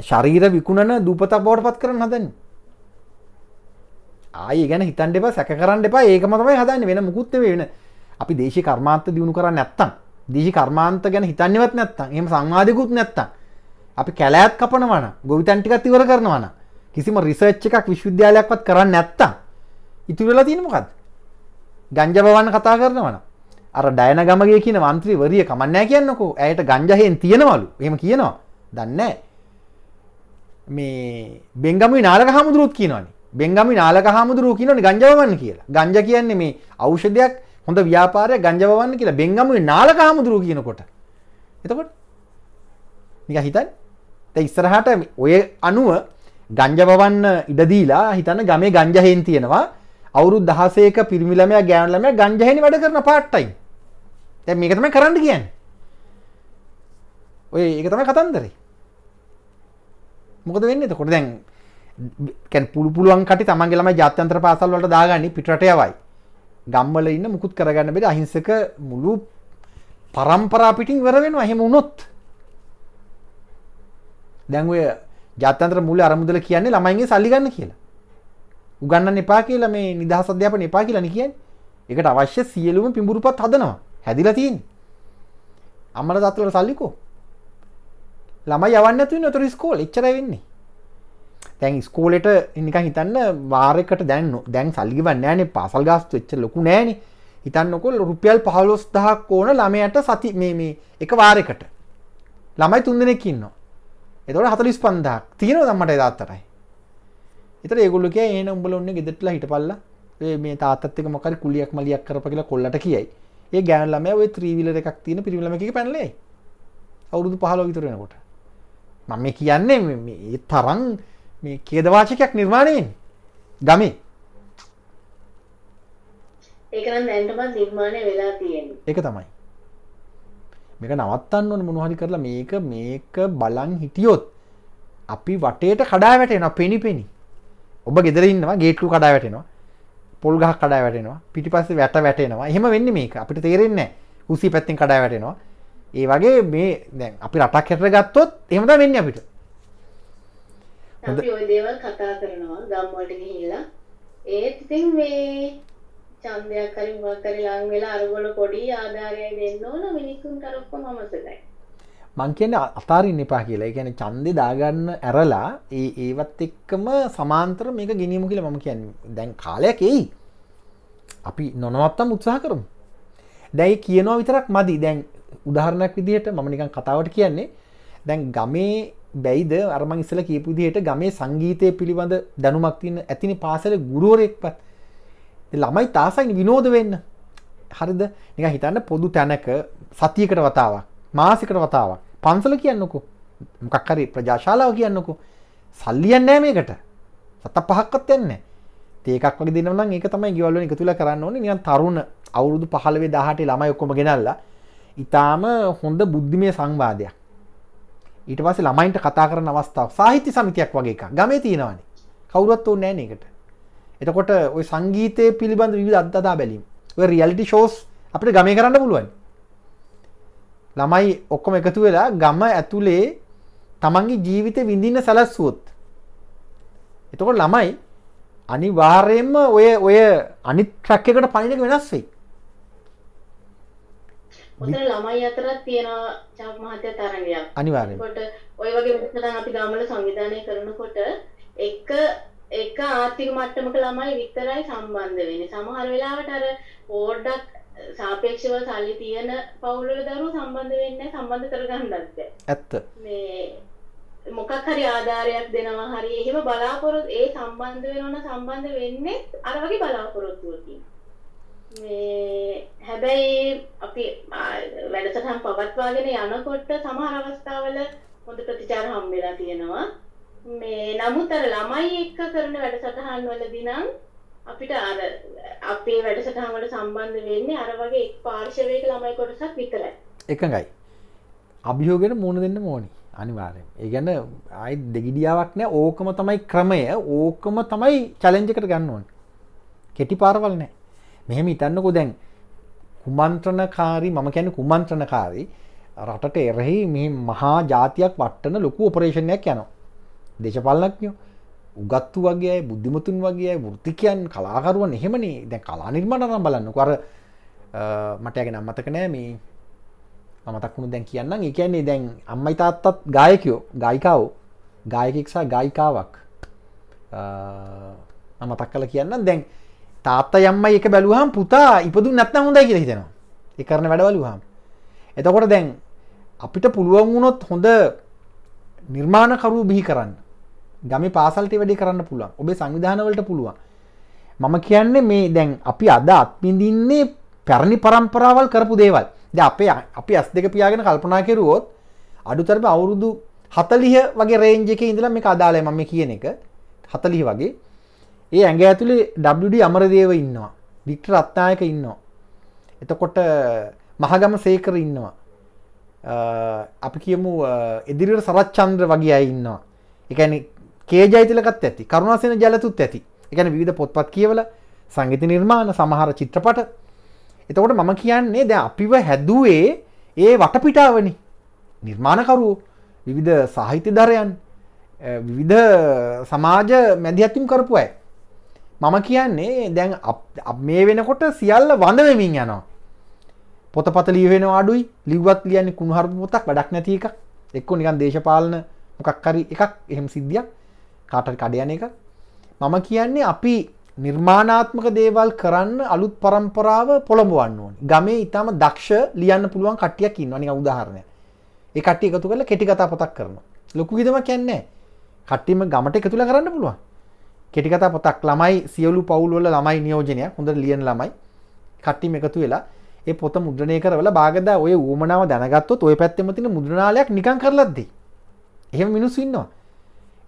ශරීර විකුණන දූපතක් බවට පත් කරන්න හදන්නේ. ආය ගැන හිතන් එපා සැක කරන්න එපා. ඒකම තමයි හදන්නේ. වෙන මුකුත් නෙවෙයි වෙන. අපි දේශීය කර්මාන්ත දිනු කරන්නේ නැත්තම්. දේශීය කර්මාන්ත ගැන හිතන්නේවත් නැත්තම්. එහෙම සංවාදිකුත් නැත්තම්. අපි කැලෑත් කපනවා නම් ගොවිතැන් ටිකත් ඉවර කරනවා නම් කිසිම රිසර්ච් එකක් විශ්වවිද්‍යාලයක්වත් කරන්නේ නැත්තම් ඉතුරු වෙලා තියෙන්නේ මොකද්ද? ගංජා බවන්න කතා කරනවා නම්. අර ඩයන ගමගේ කියන මන්ත්‍රීවරිය කමන්නේ නැහැ කියන්නකෝ. ඇයට ගංජා හේන් තියනවලු. එහෙම කියනවා. දන්නේ නැහැ. මේ බෙංගමුයි නාලක හමුදුරුවොත් කියනවනේ. බෙංගමි නාලක හාමුදුරුව කියනවනේ ගංජාවවන්න කියලා. ගංජා කියන්නේ මේ ඖෂධයක් හොඳ ව්‍යාපාරයක් ගංජාවවන්න කියලා බෙංගමුයි නාලක හාමුදුරුව කියනකොට. එතකොට නිකන් හිතන්න. දැන් ඉස්සරහට ඔය අනුව ගංජාවවන්න ඉඩ දීලා හිතන්න ගමේ ගංජා හේන් තියෙනවා. අවුරුදු 16ක පිරිමි ළමයා ගෑනු ළමයා ගංජා හේනේ වැඩ කරන පාර්ට් ටයිම්. දැන් මේක තමයි කරන්න කියන්නේ. ඔය ඒක තමයි කතන්දරේ. මොකද වෙන්නේ එතකොට දැන් කැන් පුළු පුළුවන් කට තමන්ගේ ළමයි ජාත්‍යන්තර පාසල් වලට දාගන්නේ පිටරට යවයි. ගම්වල ඉන්න මුකුත් කරගන්න බැරි අහිංසක මුළු පරම්පරා පිටින් ඉවර වෙනවා එහෙම වුණොත්. දැන් ඔය ජාත්‍යන්තර මූල්‍ය අරමුදල කියන්නේ ළමයින්ගේ සල්ලි ගන්න කියලා. උගන්නන්න එපා කියලා මේ නිදහස් අධ්‍යාපන එපා කියලා නේ කියන්නේ. ඒකට අවශ්‍ය සියලුම පිඹුරුපත් හදනවා. හැදිලා තියෙන්නේ. අම්මලා තාත්තලා සල්ලිකෝ. ළමයි යවන්න නැතුව ඉන්න උතර ඉස්කෝලේ එච්චරයි වෙන්නේ. තැන් ස්කෝලට නික හිතන්න වාරකට දැන්න දැන් සල්ලිවන්න නෑනේ පාසල් ගස්තු එච්ච ලොකු නෑන හිතන්නකොල් රුපියල් පහලොස් දහක් ඕන ළමයට සති මේ මේ එක වාරකට ළමයි තුන් දෙනෙක් ඉන්නවා. එතකොට හතලිස් පන්දක් තියෙනව දම්මට එදාත්තටයි එතර ඒගොල්ල කිය ඒන උඹල ඔන්න ගෙදෙටලා හිටපල්ල. ඒ මේ තාත්තක මොකර කුලියක් මලියක් කරප කියලා කොල්ලට කියයි. ඒ ගෑන ළම ඔය ත්‍රීවිල එකක් තියෙන පිරිිලම එක පැනලේ අවුරුදු පහලෝ විතරෙනකොට මම මේ කියන්නේ මේ- මේ තරන් මේ කේදවාචකයක් නිර්මාණයෙන් ගමේ. එක තමයි. මේක නවත්තන්න ඕන මොනහරි කරලා මේක මේක බලන් හිටියොත් අපි වටේට කඩා වැටෙනවා පෙනි පෙනි. ඔබ ගෙදර ඉන්නවා ගේටලු කඩා වැටෙනවා. පොල් ගහ කඩා වැටෙනවා. පිටිපස්සේ වැට වැටෙනවා. එහෙම වෙන්නේ මේක. අපිට තේරෙන්නේ උසි පැත්තෙන් කඩා වැටෙනවා. ඒ වගේ මේ දැන් අපි රටක් හැටර ගත්තොත් එහෙම තමයි වෙන්නේ අපිට අපි ওই දේවල් කතා කරනවා ගම් වලට ගිහිල්ලා. ඒත් ඉතින් මේ ඡන්දයක් හරි මොකක් හරි ලං වෙලා අරගොල්ල පොඩි ආධාරයක් දෙන්න ඕන මිනිස්සුන්ට අර ඔක්කොම අමතකයි. මං කියන අතාරින්න එපා කියලා. ගැන චන්දෙ දාගන්න ඇරලා ඒ ඒවත් එක්කම සමාන්තර මේක ගෙනීම කියලා මම කියන්න. දැන් කාලයක් එයි. අපි නොනවත්තම් උත්සාහ කරමු. දැයි කියනවා විතරක් මදි. දැන් උදාහරණයක් විදිහට මම නිකන් කතාවට කියන්නේ. දැන් ගමේ බැයිද? අරමං ඉස්සල කියපු විදිහට ගමේ සංගීතය පිළිබඳ දැනුමක් තියන්න ඇතිනි පාසල ගුරුවරෙක්පත් ළමයි තාසයින් විනෝද වෙන්න. හරිද? නික හිතන්න පොදු තැනක සතියකට වතාවක් මාසිකට වතාවක්. පන්සල කියන්නකු. මොකක්හරි ප්‍රජාශාලාව කියන්නකු. සල්ලියන්නෑ මේකට. සත පහක්කත් යන්න ඒකක් වගේ දෙනවනම් ඒක තමයි ගවල්ල එක තුළ කරන්න ඕන. නියන් තරුණ අවුරුදු පහලවේ දහට ළමයි ඔක්කොම ගෙනල්ලා ඉතාම හොඳ බුද්ධිමය සංවාදයක්. ඊට පස්ස ළමයින්ට කතා කරන අවස්ථාව සාහිත්‍ය සමිතියක් වගේ එක ගමේ තියෙනවානේ. කවුරත් ඕ නෑ එකට එතකොට ඔය සංගීතය පිළිබඳ විධ අත්දා බැලීම. ඔය රියල්ටි ෂෝස් අපිට ගමේ කරන්න පුළුවන්. ළමයි ඔක්කොම එකතු වෙලා ගම ඇතුලේ තමන්ගේ ජීවිත විඳින්න සැලස්සුවොත්. එතකොට ළමයි අනිවාර්යෙන්ම ඔය ඔය අනිත් ට්‍රක් එකට පනිනක වෙනස් වෙයි. ඔතන ළමයි අතරත් තියෙනවා චාප් මහත්තයා තරගයක්. අනිවාර්යෙන් කොට ඔය වගේ වැඩසටහන් අපි ගමවල සංවිධානය කරනකොට එක එක ආර්ථික මට්ටමක ළමයි විතරයි සම්බන්ධ වෙන්නේ. සමහර වෙලාවට අර පොඩ්ඩක් සාපේක්ෂව සල්ලි තියෙන පවුල් වල දරුවෝ සම්බන්ධ වෙන්නේ සම්බන්ධ කරගන්නත් බැහැ. ඇත්ත මේ මොකක් හරි ආධාරයක් දෙනවා හරි එහෙම බලාපොරොත්තු ඒ සම්බන්ධ වෙනවන සම්බන්ධ වෙන්නේ අර වගේ බලාපොරොත්තුවකින් හැබැයි අපි ආ, වැඩසටහන් පවත්වාගෙන යනකොට සමහර අවස්ථාවල හොඳ ප්‍රතිචාර හම්බෙලා තියෙනවා. මේ නමුත් අර ළමයි එක්ක කරන වැඩසටහන් වලදී නම් අපිට අර අපේ වැඩසටහන් වලට සම්බන්ධ වෙන්නේ අර වගේ එක් පාර්ශවයක ළමයි කොටසක් විතරයි. එකඟයි. අභියෝගෙන මුණ දෙන්න ඕනි අනිවාරයෙන් ඒ ගැන අයි දෙගිඩියාවක් නෑ ඕකම තමයි ක්‍රමය. ඕකම තමයි චලෙන්ජකට ගන්න ඕන්. කෙටි පාරවල් නෑ. මෙහෙම ඉතන්නකො දැන් කුමන්ත්‍රණකාරී මම කියැන කුමන්ත්‍රණකාරී රටට එරෙහි මේ මහා ජාතියක් වට්ටන ලොකු ඔපරේෂණයක් යනවා. දේශපාලනක්යෝ උගත්තු වගේ බුද්ධිමතුන් වගේ වෘතිකයන් කලාකරුවන් එහෙමනේ දැන් කලා නිර්මාණනම් බලන්න කර මටයගෙන අම්මතක නෑ මේ. මතක්ුණු දැන් කියන්නම්. ඒ කියන්නේ දැන් අම්මයි තාත්තත් ගායකයෝ ගායිකාවෝ. ගායකෙක්සා ගායිකාවක්. මතක් කල කියන්න දැන් තාත්ත යම්මයි එක බැලුවහම් පුතා ඉපදු නැත්න හොඳයි කියලා හිතෙනවා. ඒ කරන වැඩවලුහම් එතකොට දැන් අපිට පුළුවන් වුණොත් හොඳ නිර්මාණකරු බිහි කරන්න. ගම පාසල්ට වැඩි කරන්න පුළුවන්. ඔබේ සංවිධානවලට පුළුවන්. මම කියන්නේ මේ දැන් අපි අද අත්මිඳින්නේ පැරණි පරම්පරාවල් කරපු දේවල්. ද අපේ අපි ඇස් දෙක පියාගෙන කල්පනා කෙරුවොත් අඩුතරම අවුරුදු හතලිහ වගේ රේන්ජක ඉඳලා මේ අදාලය මම කියන එක. හතලිහ වගේ. ඒ ඇඟ ඇතුළේ WD අමරදේව ඉන්නවා. වික්ට රත්නායක ඉන්නවා. එතකොට මහගම සේකර ඉන්නවා. අපි කියමු එදිරිට සරච්චන්ද්‍ර වගේ අය ඉන්නවා. එකන කේජයිතිලකත් ඇති කරුණාසන ජලතුත් ඇති. එකන විධ පොත්පත් කියවල සංගීත නිර්මාණ සමහර චිත්‍රපට. එතකොට මම කියන්නේ ද අපිව හැදුවේ ඒ වටපිටාවනි. නිර්මාණකරු විවිධ සාහිත්‍ය දරයන් විවිධ සමාජ මැදිහත්තුම් කරපු අය. මම කියන්නේ දැන් මේ වෙනකොට සියල්ල වඳවෙමින් යනවා. පොතපත ලියවෙන අඩුයි. ලිවත් ලියන්නේ කුණහර පොතක් වැඩක් නැති එක එක්කො නිකන් දේශපාලන මොකක්කරි එකක් එහෙම සිද්ධියක්. කාට කඩයන එක මම කියන්නේ අපි නිර්මාණාත්මක දේවල් කරන්න අලුත් පරම්පරාව පොළඹවන්න ඕන. ගමේ ඉතාම දක්ෂ ලියන්න පුළුවන් කටියක් ඉන්න නික උදාහරණය ඒ කට්ටිය එකතු කරලා කෙටි කතා පොතක් කරනවා. ලොකු විදමක් කියන්නේ නැහැ. කට්ටියම ගමට එකතුලා කරන්න පුළුවන්. කෙටි කතා පොතක් ළමයි සියලු පවුල් වල ළමයි නියෝජනයක් හොඳට ලියන ළමයි කට්ටියම එකතු වෙලා ඒ පොත මුද්‍රණය කරවල බාගදා ඔය ඌමනාව දැනගත්තොත් ඔය පැත්තෙම තියෙන මුද්‍රණාලයක් නිකන් කරලත් දෙයි. එහෙම මිනිස්සු ඉන්නවා.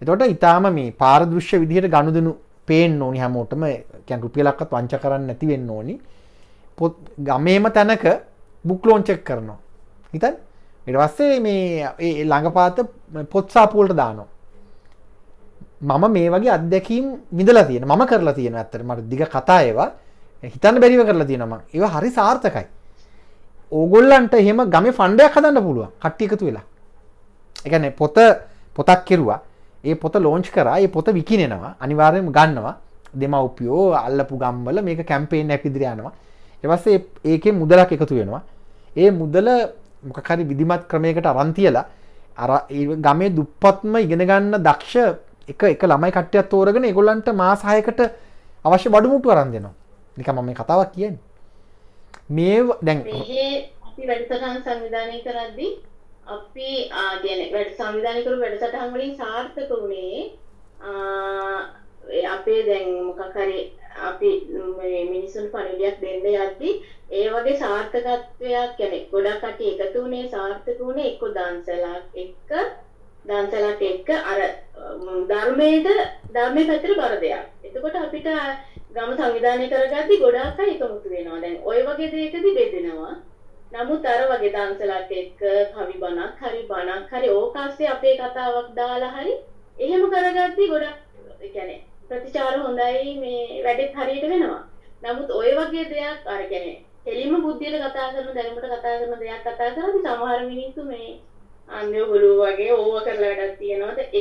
එතකොට ඊටාම මේ පාරදෘශ්‍ය විදිහට ගනුදෙනු පේන්න ඕනි හැමෝටම කියන්නේ රුපියලක්වත් වංච කරන්න නැති වෙන්න ඕනි. පොත් ගමේම තැනක බුක් ලෝන්ච් එක කරනවා. හිතන්න. ඊට පස්සේ මේ ඒ ළඟපාත පොත් සාපුවලට දානවා. මම මේ වගේ අත්දැකීම් විඳලා තියෙන මම කරලා තියෙන ඇත්තට. මට දිග කතා ඒවා. හිතන්න බැරිව කරලා තියෙනවා ඒව හරි සාර්ථකයි. ඕගොල්ලන්ට එහෙම ගමේ ෆන්ඩයක් හදන්න පුළුවන්. කට්ටිය එකතු වෙලා. එකන පොත පොතක් කෙරවා. ඒ පොත ලෝංච් කරා. ඒ පොත විකිනෙනවා. අනිවාර්යම ගන්නවා. දෙමව්පියෝ අල්ලපු ගම්වල මේක කැම්පේෙන් ඇපිදිරයනවා එවස්සේ ඒකේ මුදලක් එකතු වෙනවා. ඒ මුදල මොකකරි විදිමත් ක්‍රමයකට අරන්තියලා අර ගමේ දුප්පත්ම ඉගෙන ගන්න දක්ෂ එක එක ළමයි කට්ටයක් තෝරගෙන එගොල්ලන්ට මාසායකට අවශ්‍ය බඩුමුට්ටු අරන් දෙනවා. නික මම මේ කතාවක් කියන්නේ. මේ දැන් මෙහි අපි වැඩසටහන් සංවිධානය කරද්දී අපි ආගෙන වැඩ සංවිධානය කරු වැඩසටහන් වලින් සාර්ථක වුණේ අපේ දැන් මොකක් හරි අපි මිනිසුන් පණිවිඩයක් දෙන්න යද්දී ඒ වගේ සාර්ථකත්වයක් කියන්නේ ගොඩක් කටි එකතු වුණේ සාර්ථක වුණේ එක්ක දන්සලක් එක්ක දන්සලක් එක්ක අර ධර්මයට ධර්මයේ පැත්තට බර දෙයක්. එතකොට අපිට ගම සංවිධානය කරගද්දි ගොඩාක් අය එකමුතු වෙනවා. දැන් ওই වගේ දෙයකදී බෙදෙනවා. නමුත් අර වගේ දන්සලක් එක්ක කවි බණක් හරි බණක් හරි ඕකාස්සේ අපේ කතාවක් දාලා හරි එහෙම කරගද්දි ගොඩක් ඒ කියන්නේ ප්‍රතිචාර හොඳයි මේ වැඩෙත් හරියට වෙනවා. නමුත් ওই වගේ දෙයක් අර කියන්නේ එලිම බුද්ධියට කතා කරන දැනුමට කතා කරන දෙයක් කතා කරද්දි සමහර මිනිස්සු මේ අන්‍ය ගුරු වගේ ඕව කරලා වැඩක් තියෙනවාද එක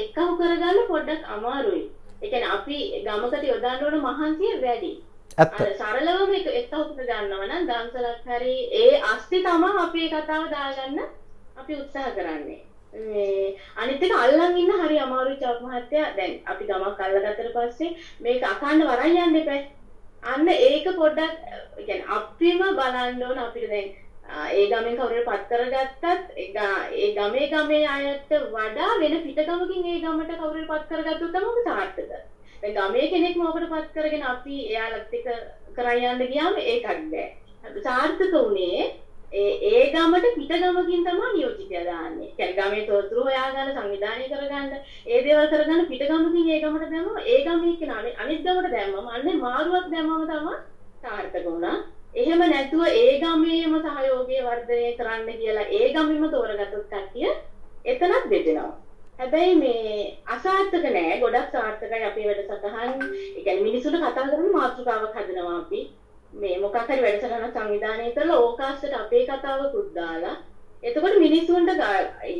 එකව කරගන්න පොඩ්ඩක් අමාරුයි. ඒ කියන්නේ අපි ගමකට යොදන්න ඕන මහන්සිය වැඩි. ඇත්ත. සරලවම එක එකව ගන්නවා නම් දන්සලක් හරි ඒ අස්ති තමයි අපේ කතාව දාගන්න අපි උත්සාහ කරන්නේ. මේ අනිත් එක අල්ලන් ඉන්න හරි අමාරුයි චාප් මහත්තයා. දැන් අපි ගමක් අල්ලගත්තට පස්සේ මේක අකන්න වරන් යන්න එපා. අන්න ඒක පොඩ්ඩක් කියන්නේ අපිම බලන්න ඕන අපිට දැන් ඒ ගමෙන් කවුරුහරි පත් කරගත්තත් ඒ ගමේ ගමේ අයට වඩා වෙන පිටගමකින් ඒ ගමට කවුරුහරි පත් කරගත්තොත් තමයි සාර්ථක. දැන් ගමේ කෙනෙක්ම අපිට පත් කරගෙන අපි එයාලත් එක්ක කරන් යන්න ගියාම ඒකක් බෑ. සාර්ථක වුණේ ඒ ඒ ගමට පිටගමකින් තමයි නියෝජිතයා දාන්නේ. කියන්නේ ගමේ තොරතුරු හොයාගන්න සංවිධානය කරගන්න ඒ දේවල් කරගන්න පිටගමකින් ඒ ගමට දැම්මම ඒ ගමේ කෙනා අනිත් ගමට දැම්මම අන්නේ මාරුවක් දැම්මම තමයි සාර්ථක වුණා. එහෙම නැතුව ඒ ගමේම සහයෝගය වර්ධනය කරන්න කියලා ඒ ගමෙම තෝරගත්තොත් කට්ටිය එතනත් බෙදෙනවා. හැබැයි මේ අසාර්ථක නෑ ගොඩක් සාර්ථකයි අපේ වැඩසටහන්. ඒ කියන්නේ මිනිසුන්ට කතා කරන මාතෘකාවක් හදනවා අපි. මේ මොකක් හරි වැඩසටහනක් සංවිධානය කරලා ඕකාස්ටට අපේ කතාවකුත් දාලා එතකොට මිනිස්සුන්ට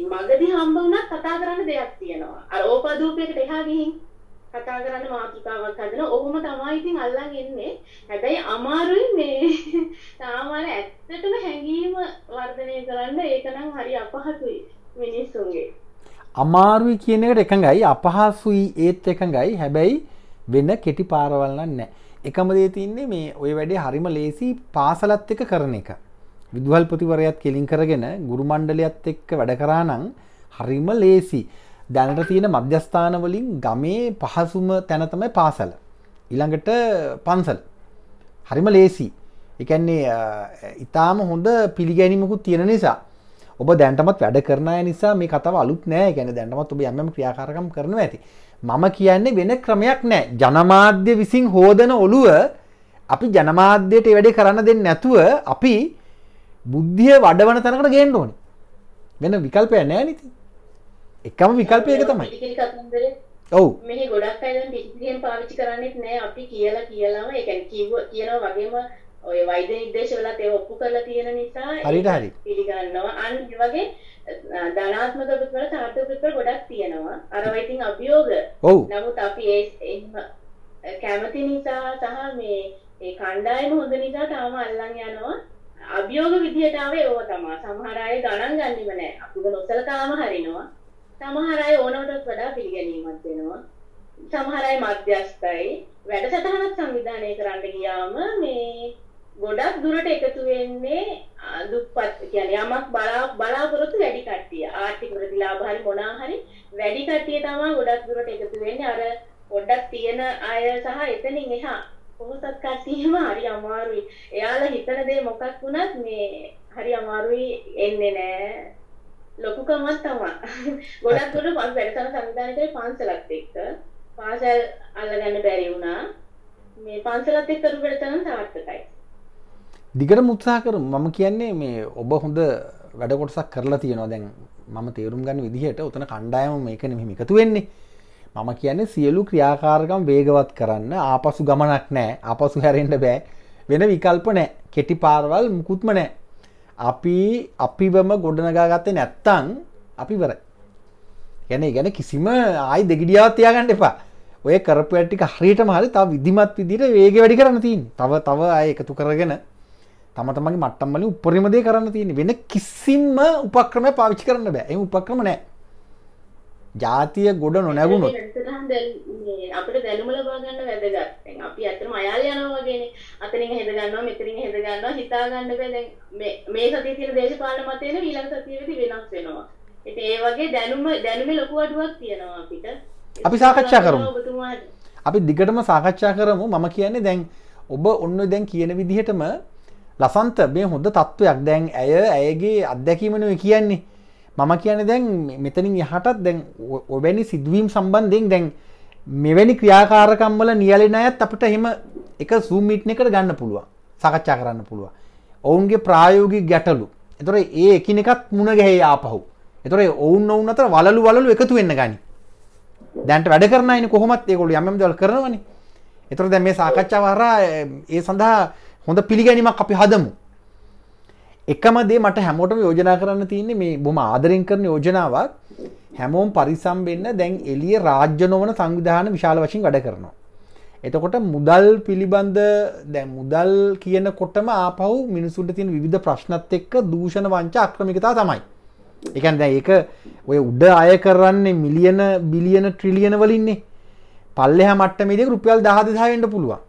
මගදී හම්බ වුණත් කතා කරන්න දෙයක් තියෙනවා. අර ඕපාදූපයකට එහා ගිහින් කතා කරන්න මාතෘකාවක් හදන ඔහොම තමයි ඉතින් අල්ලන් එන්නේ. හැබැයි අමාරුයි මේ සාමාන්‍ය ඇත්තටම හැඟීම වර්ධනය කරන්න ඒක නම් හරි අපහසුයි මිනිස්සුන්ගේ. අමාරුයි කියන එකට එකඟයි. අපහසුයි ඒත් එකඟයි. හැබැයි වෙන කෙටි පාරවල්න්න නෑ එකම දේ තින්නේ මේ ඔය වැඩේ හරිම ලේසි පාසලත් එක කරන එක. විදුහල් පොතිවරයත් කෙලින් කරගෙන ගුරු මණ්ඩලයත් එක්ක වැඩ කරානං හරිම ලේසි. දැනට තියෙන මධ්‍යස්ථාන වලින් ගමේ පහසුම තැන තමයි පාසල. ඊළඟට පන්සල්. හරිම ලේසි. එකන්නේ ඉතාම හොඳ පිළිගැනීමකුත් තියෙන නිසා. ඔබ දැන්ටමත් වැඩ කරනය නිසා මේ කතාව අලුත් නෑ ගැන දැන්ටමත් ඔබ යම ක්‍රියාකාරකම් කරන ඇති. මම කියන්නේ වෙන ක්‍රමයක් නෑ ජනමාධ්‍ය විසින් හෝදන ඔළුව අපි ජනමාධ්‍යයට වැඩි කරන්න දෙන්න නැතුව අපි බුද්ධිය වඩවන තැනකට ගේන්න ඕනි. වෙන විකල්පය නෑ නිති. එකම විකල්පයක තමයි. ඔවු. මෙහි ගොඩක් අය දැන් පිටිපිටියෙන් පාවිච්චි කරන්නේත් නෑ. අපි කියලා කියලාම ඒ කියන්නේ කිව්ව කියනවා වගේම ඔය වෛද්‍ය නිර්දේශවලත් ඒක ඔප්පු කරලා තියෙන නිසා හරියට හරි. පිළිගන්නවා. අන් ඒ වගේ ධනාත්මක ප්‍රතිඵල සාර්ථක ප්‍රතිඵල ගොඩක් තියෙනවා. අර වයිතින් අභියෝග. ඔව්. නමුත් අපි ඒ කැමති නිසා සහ මේ ඒ කණ්ඩායම හොඳ නිසා තාම අල්ලන් යනවා. අභියෝග විදිහට ආවේ ඕව තමයි. සමහර අය ගණන් ගන්නෙම නෑ. අපිව නොසලකාම හරිනවා සමහර අය ඕනවටත් වඩා පිළිගැනීමක් වෙනවා. සමහර අය මධ්‍යස්ථයි. වැඩසටහනක් සංවිධානය කරන්න ගියාම මේ ගොඩක් දුරට එකතු වෙන්නේ ආ, දුප්පත් කියන්නේ යමක් බලා බලාපොරොත්තු වැඩි කට්ටිය. ආර්ථික ප්‍රතිලාභ හරි මොනවා හරි වැඩි කට්ටිය තමයි ගොඩක් දුරට එකතු වෙන්නේ. අර පොඩ්ඩක් තියෙන අය සහ එතනින් එහා පොහොසත් කට්ටියම හරි අමාරුයි. එයාලා හිතන දේ මොකක් වුණත් මේ හරි අමාරුයි එන්නේ නෑ. ලොකුකමක් තමයි. ගොඩක් දුරට පස් වැඩසටහන සංවිධානය කරේ පන්සලත් එක්ක. පාසල් අල්ලගන්න බැරි වුණා. මේ පන්සලත් එක්ක කරු වැඩසටහන සාර්ථකයි. දිගට මුත්සා කර. මම කියන්නේ මේ ඔබ හොඳ වැඩ කොටසක් කරලා තියෙනවා. දැන් මම තේරුම් ගන්න විදිහට උතන කණ්ඩායම මේක මෙහි එකතු වෙන්නේ. මම කියන්නේ සියලු ක්‍රියාකාරකම් වේගවත් කරන්න ආපසු ගමනක් නෑ අපසු හැරෙන්ට බෑ. වෙන විකල්ප නෑ කෙටි පාරවල් මුකුත්ම නෑ අපි අපිවම ගොඩනගා ගත්තේ නැත්තං අපි වර ගැන ගැන කිසිම ආයි දෙගිඩියාවත් තියාගන්න එපා. ඔය කරපටික හරියට මහරි තාව විදිමත් විදිට වේග වැඩි කරන්න තින් තව තව අය එකතු කරගෙන තම තමගේ මට්ටම්මලින් උපරිමදේ කරන්න තියෙන වෙන කිසිම්ම උපක්‍රම පාවිච්චි කරන්න බෑ. එම උපක්‍රම නෑ. ජාතිය ගොඩ නොනැගුණොත්. මේ අපිට දැනුම ලබා ගන්න වැදගත්. දැන් අපි ඇත්තටම අයාල යනවා වගේනේ. අතනින් හෙද ගන්නවා මෙතනින් හෙද ගන්නවා හිතා ගන්න බෑ දැන් මේ මේ සතියේ තියෙන දේශපාලන මතයන ඊළඟ සතියේදී වෙනස් වෙනවා. ඉතින් ඒ වගේ දැනුම දැනුමේ ලොකු අඩුවක් තියෙනවා අපිට. අපි සාකච්ඡා කරමු. අපි දිගටම සාකච්ඡා කරමු මම කියන්නේ දැන් ඔබ ඔන්න දැන් කියන විදිහටම ලසන්ත මේ හොඳ තත්ත්වයක් දැන් ඇය ඇයගේ අත්දැකීමනුව කියන්නේ මම කියන දැන් මෙතනින් යහටත් දැන් ඔබැනි සිදුවීම් සම්බන්ධයෙන් දැන් මෙවැනි ක්‍රියාකාරකම්වල නියලෙන අයත් අපිට එහෙම එක සූමිට්න එකට ගන්න පුළුවන්. සකච්ඡා කරන්න පුළුවන්. ඔවුන්ගේ ප්‍රායෝගි ගැටලු. එතොර ඒ එකිනෙකත් මුණ ගැහේ ආපහු. එතොර ඔවුන් ඔවුන් අතර වලලු වලු එකතු වෙන්න ගනි. දැන්ට වැඩ කරනයින කොහොමත් ඒකොළු යම දල් කරනවනි. එතර දැ මේ සාකච්ඡා වරා ඒ සඳහා හොඳ පිළිගැනීමක් අපි හදමු. එකම දේ මට හැමෝටම යෝජනා කරන්න තියන්නේ මේ බොම ආදරෙන් කරන යෝජනාවක් හැමෝම් පරිසම් වෙන්න දැන් එලිය රාජ්‍ය නොවන සංවිධාන විශාල වශයෙන් වැඩ කරනවා. එතකොට මුදල් පිළිබඳ දැ මුදල් කියන කොටම ආපහු මිනිසුන්ට තියෙන විධ ප්‍රශ්නත් එක්ක දූෂණ වංච අක්‍රමිකතා තමයි. එකන් දැ ඒක ඔය උඩ අය කරන්නේ මිලියන බිලියන ට්‍රිලියන වලින්නේ පල්ලෙහ මට්ට මේද රුපියල් දහදදාවෙන්ට පුළුවන්